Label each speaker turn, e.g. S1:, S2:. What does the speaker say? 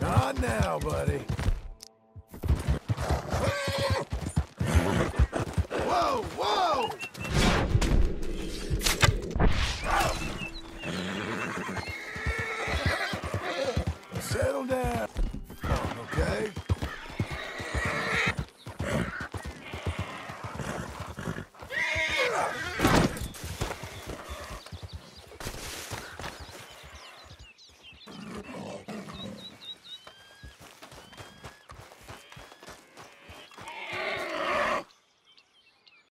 S1: Not now, buddy. Whoa, whoa! Settle down.